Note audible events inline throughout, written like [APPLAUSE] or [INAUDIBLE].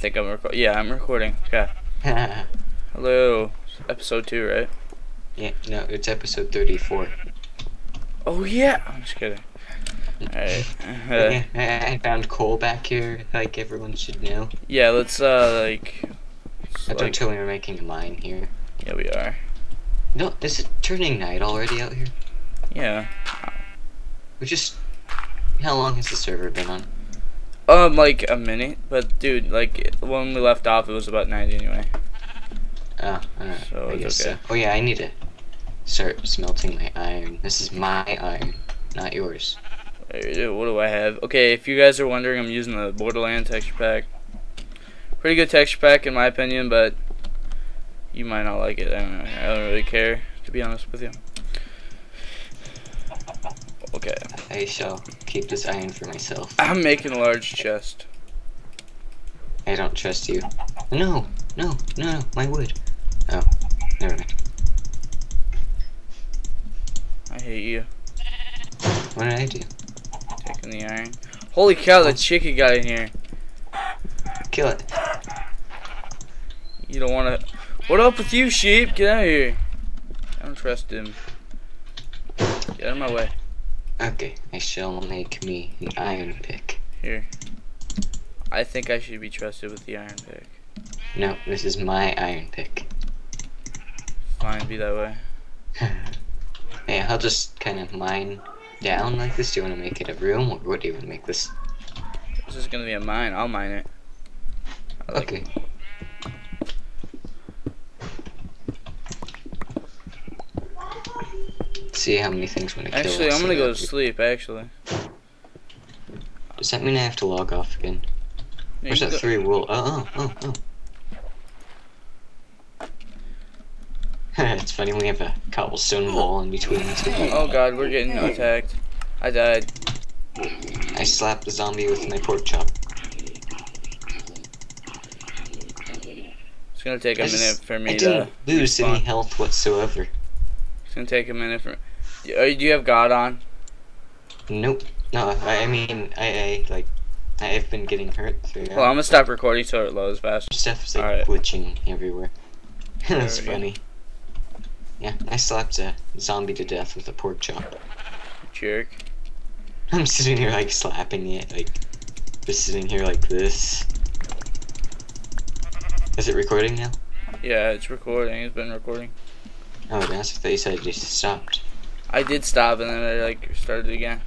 think I'm recording. Yeah, I'm recording. Okay. yeah, Hello. Episode two, right? Yeah, no, it's episode 34. Oh yeah. I'm just kidding. Alright. [LAUGHS] Uh, yeah, I found coal back here, like everyone should know. yeah. Let's uh like. I like don't tell me we're making a mine here. yeah, we are. No, this is it turning night already out here? Yeah. We just. How long has the server been on? Um, like a minute, but dude, like when we left off, it was about ninety anyway. Oh, alright. So I guess okay. so. Oh yeah, I need to start smelting my iron. This is my iron, not yours. Wait, What do I have? Okay, if you guys are wondering, I'm using the Borderland texture pack. Pretty good texture pack in my opinion, but you might not like it. I don't know. I don't really care, to be honest with you. Okay, I shall keep this iron for myself. I'm making a large chest. I don't trust you. No, no, no, no, my wood. Oh, never mind. I hate you. What did I do? Taking the iron. Holy cow, the chicken got in here. Kill it. You don't want to. What up with you, sheep? Get out of here. I don't trust him. Get out of my way. Okay, I shall make me the iron pick. Here. I think I should be trusted with the iron pick. No, this is my iron pick. Fine, be that way. [LAUGHS] yeah, I'll just kind of mine down like this. Do you want to make it a room, or what do you want to make this? This is gonna be a mine. I'll mine it. I like Okay. See how many things want to kill Actually, I'm gonna go to sleep. Actually. Does that mean I have to log off again? Yeah, Where's that three wool? Oh, oh, oh, oh. [LAUGHS] it's funny we have a cobblestone wall in between us. Oh god, we're getting attacked. I died. I slapped the zombie with my pork chop. It's gonna take a I minute just- for me to. didn't lose any health whatsoever. It's gonna take a minute for. Uh, Do you have God on? Nope. No, I, I mean, I, I like, I've been getting hurt throughout. Well, I'm gonna stop recording so it loads fast. Stuff's like Alright. glitching everywhere. [LAUGHS] That's go. funny. Yeah, I slapped a zombie to death with a pork chop. Jerk. I'm sitting here like slapping it, like just sitting here like this. Is it recording now? Yeah, it's recording. It's been recording. Oh, that's what they said. It just stopped. I did stop and then I like started again.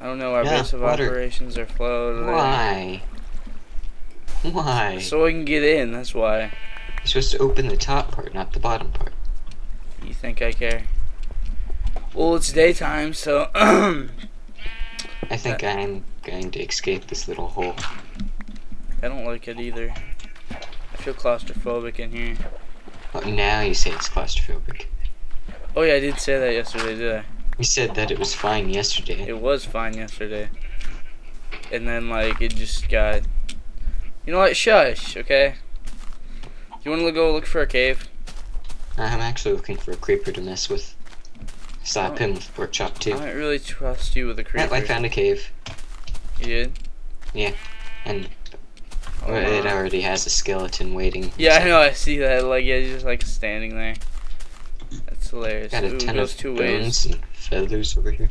I don't know. Our Yeah, base of water. operations are flowed. Why? Why? So I can get in. That's why. You're supposed to open the top part, not the bottom part. You think I care? Well, it's daytime, so I [CLEARS THROAT] I think I'm going to escape this little hole. I don't like it either. I feel claustrophobic in here. Oh, now you say it's claustrophobic. Oh yeah, I did say that yesterday, did I? You said that it was fine yesterday. It was fine yesterday. And then like it just got You know what? Shush, okay? You wanna go look for a cave? I'm actually looking for a creeper to mess with. Slap Oh. him with pork chop too. I don't really trust you with a creeper. I found a cave, You did? Yeah. And Oh, it wow. already has a skeleton waiting. Yeah, I know. I see that. Like, it's just like standing there. That's hilarious. Got a Ooh, ton of two bones ways. and feathers over here.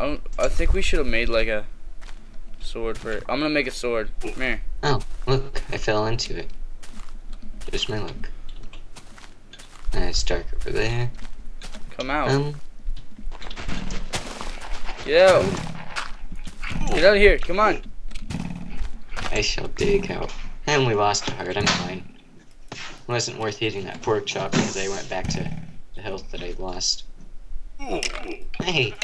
I, don't, I think we should have made like a sword for it. I'm gonna make a sword. Come here. Oh, look, I fell into it. Just my luck. And it's dark over there. Come out. Um, Get out. Get out of here. Come on. I shall dig out. And we lost a heart, I'm fine. It wasn't worth eating that pork chop because I went back to the health that I'd lost. Hmm. Hey!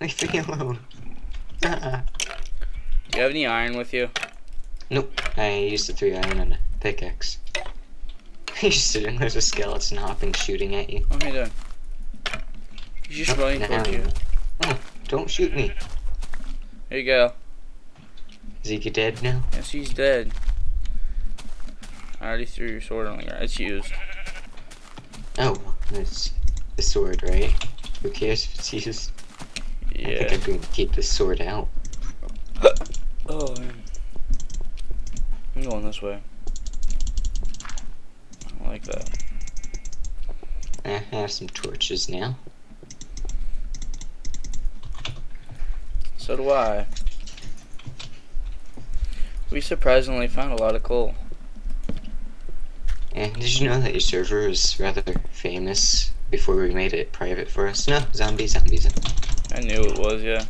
Leave me alone. Uh-uh. Do you have any iron with you? Nope, I used the three iron and a pickaxe. [LAUGHS] You're sitting there's a skeleton hopping, shooting at you. What are you doing? He's just Nope, running now towards you. Oh, don't shoot me. There you go. Is he dead now? Yes, he's dead. I already threw your sword on the ground. It's used. Oh, that's the sword, right? Who cares if it's used? Yeah. I think I'm going to keep this sword out. Oh, man. I'm going this way. I like that. I have some torches now. So do I. We surprisingly found a lot of coal. And did you know that your server is rather famous before we made it private for us? No, zombies, zombies. I knew it was, yeah.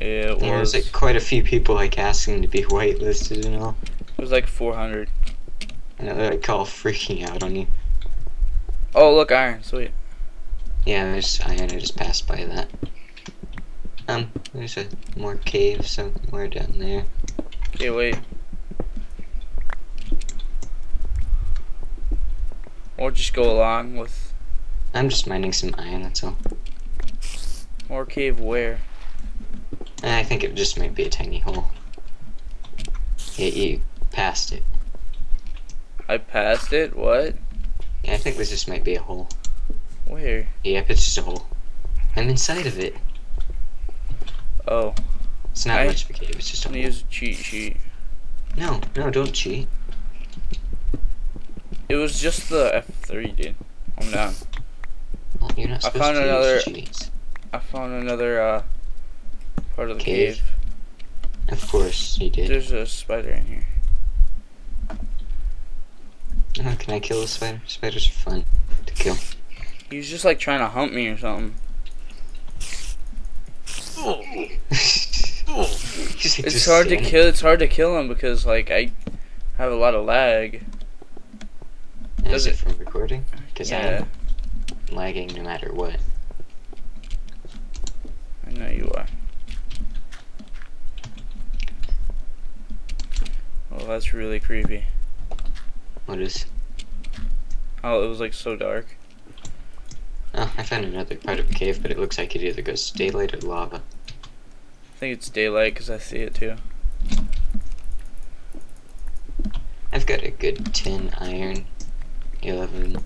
Yeah, it was. there's like quite a few people like asking to be whitelisted and all. It was like 400. And they're like all freaking out on you. Oh, look, iron. Sweet. Yeah, there's iron. I just passed by that. Um, there's a more cave somewhere down there. Okay, wait. Or just go along with I'm just mining some iron. That's all. more cave where? Eh, and I think it just might be a tiny hole. Yeah, you passed it. I passed it? What? Yeah, I think this just might be a hole. Where? Yep, it's just a hole. I'm inside of it. Oh, It's not I- much of a cave. It's just a I'm hole. gonna use a cheat sheet. No, no, don't cheat. It was just the F3, dude. I'm down. Well, you're not I supposed found to another- use cheats. I found another uh part of the Cave? cave. Of course you did. There's a spider in here. Oh, can I kill the spider? Spiders are fun to kill. He was just like trying to hump me or something. [LAUGHS] [LAUGHS] He's, like, It's hard to kill. It's hard to kill him because like I have a lot of lag. Is does it it- from recording? Because Yeah, I'm lagging no matter what. I know you are. Oh, that's really creepy. What is? Oh, it was like so dark. Oh, I found another part of a cave, but it looks like it either goes to daylight or lava. I think it's daylight because I see it too. I've got a good 10 iron, 11,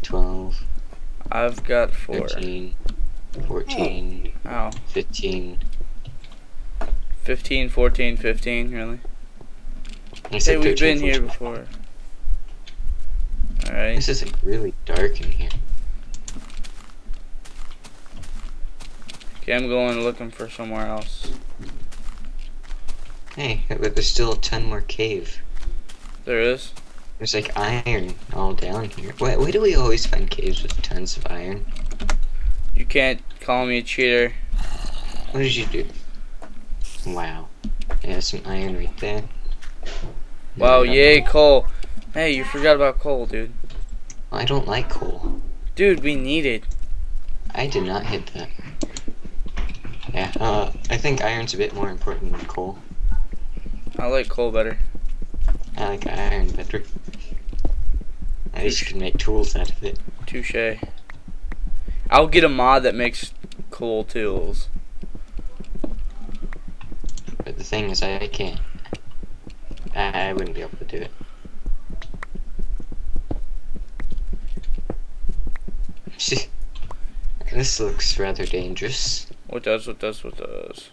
12, I've got four. 13, 14, Ow. 15. 15, 14, 15, really? I Hey, we've 13, been here before. Alright. This is like really dark in here. Okay, I'm going looking for somewhere else. Hey, but there's still a ton more cave. There is? There's like iron all down here. Why, why do we always find caves with tons of iron? You can't call me a cheater. What did you do? Wow. Yeah, some iron right there. Wow, yay, coal. Hey, you forgot about coal, dude. I don't like coal. Dude, we need it. I did not hit that. Yeah, uh, I think iron's a bit more important than coal. I like coal better. I like iron better. At least you can make tools out of it. Touche. I'll get a mod that makes coal tools. But the thing is, I, I can't. I, I wouldn't be able to do it. [LAUGHS] this looks rather dangerous. What does, what does, what does.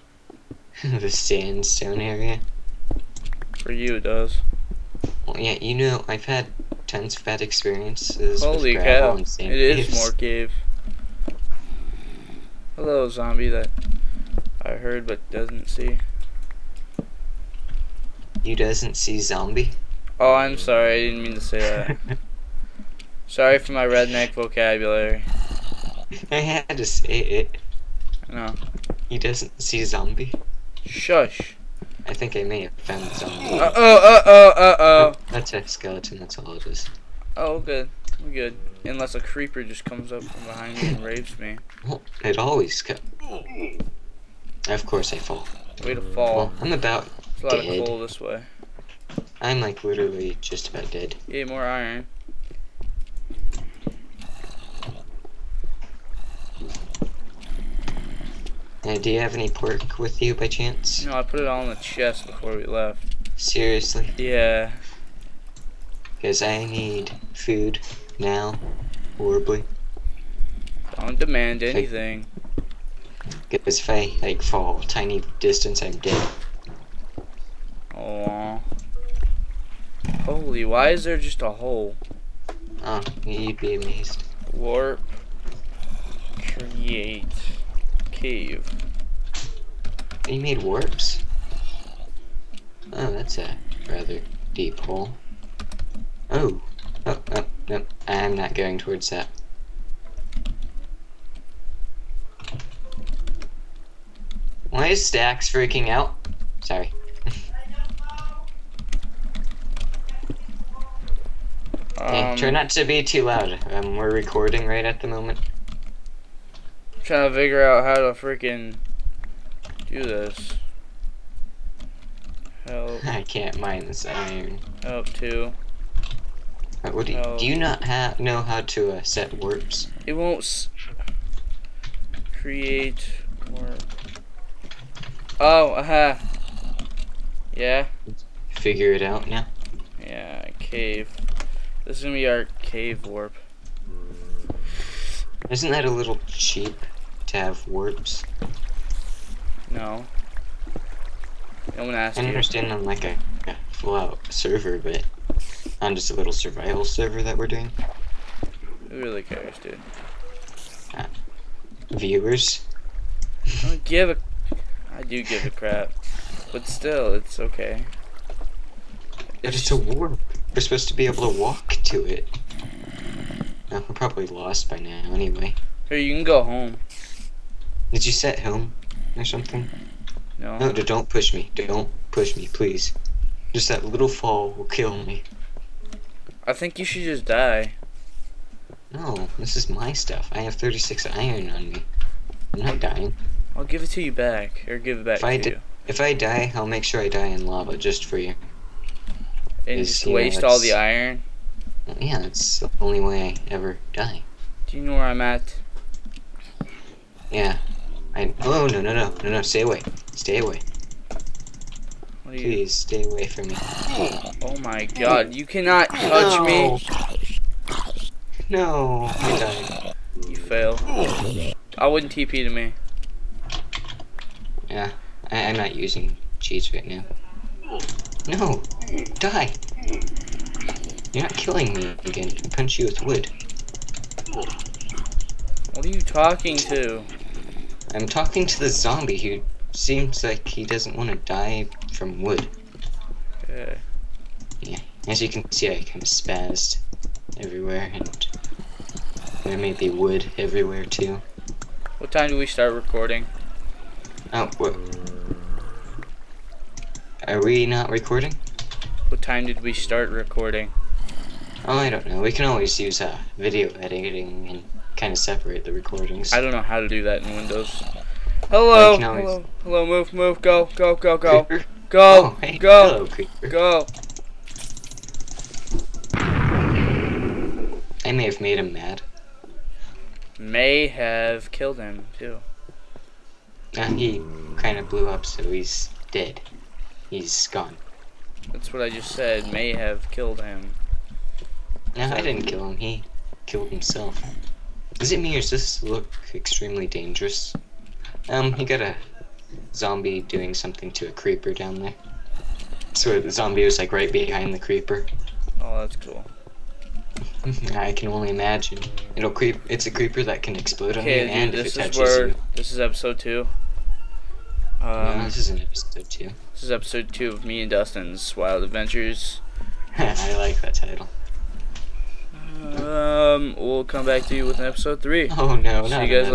[LAUGHS] the sandstone area. For you, it does. Well, yeah, you know, I've had tons of bad experiences Holy with cow. and sand It is caves. more cave. Hello, zombie that I heard but doesn't see. You doesn't see zombie? Oh, I'm sorry. I didn't mean to say that. [LAUGHS] sorry for my redneck vocabulary. I had to say it. No. He doesn't see zombie. Shush. I think I may have found the zombie. Uh oh, uh oh, uh oh. That's a skeleton, that's all it is. Oh, good. We're good. Unless a creeper just comes up from behind me and rapes me. Well, it always co- Of course I fall. Way to fall. Well, I'm about, There's a lot dead. of coal this way. I'm like literally just about dead. Yay, more iron. Uh, do you have any pork with you by chance? No, I put it all in the chest before we left. Seriously? Yeah. Because I need food now. Horribly. Don't demand anything. Because if I like fall a tiny distance, I'm dead. Oh. Holy, why is there just a hole? Oh, you'd be amazed. Warp. Create. Cave. You made warps? Oh, that's a rather deep hole. Oh. Oh, oh, no. I'm not going towards that. Why is Stacks freaking out? Sorry. [LAUGHS] Hey, Um, try not to be too loud. Um, we're recording right at the moment. Trying to figure out how to freaking do this. Help, [LAUGHS] I can't mine this iron. help. Uh, What do you, do you not ha know how to uh, set warps? It won't s- create warp. Oh, aha. Yeah, Figure it out now. yeah, cave. This is gonna be our cave warp. Isn't that a little cheap to have warps? No. I'm gonna ask I you. understand on like a, a full out server, but on just a little survival server that we're doing. Who really cares, dude? Uh, viewers, I don't give a. I do give a crap, but still, it's okay. but it's a warp. We're supposed to be able to walk to it. We're probably lost by now anyway. Here, you can go home. Did you set home or something? No. No, don't push me. Don't push me, please. Just that little fall will kill me. I think you should just die. No, this is my stuff. I have 36 iron on me. I'm not dying. I'll give it to you back, or give it back If I you, If I die, I'll make sure I die in lava just for you. and just waste all the iron. Oh, yeah, that's the only way I ever die. Do you know where I'm at? Yeah. I. Oh no no no no no! Stay away! Stay away! What are you? Please stay away from me. Oh my God! You cannot touch me. No, I died. You fail. I wouldn't TP to me. Yeah, I, I'm not using cheats right now. No, die! You're not killing me again. I punch you with wood. What are you talking to? I'm talking to the zombie who seems like he doesn't want to die from wood. Okay. As you can see, I kind of spazzed everywhere, and there may be wood everywhere too. What time do we start recording? Oh, what? Are we not recording? What time did we start recording? Oh, I don't know. We can always use uh, video editing and kind of separate the recordings. I don't know how to do that in Windows. Hello, always- hello, hello. Move, move, go, go, go, go, Creeper? go, Oh, hey, go, hello, go. I may have made him mad. May have killed him too. Uh, he kind of blew up, so he's dead. He's gone. That's what I just said. May have killed him. No, I didn't kill him. He killed himself. Is it me or does this look extremely dangerous? Um, he got a zombie doing something to a creeper down there. So the zombie was like right behind the creeper. Oh, that's cool. [LAUGHS] I can only imagine. It'll creep. It's a creeper that can explode on you, and if it is touches where you. this is episode two. no, Um, this is an episode two. this is episode two of me and Dustin's Wild Adventures. [LAUGHS] I like that title. Um, we'll come back to you with an episode three. Oh no, See you guys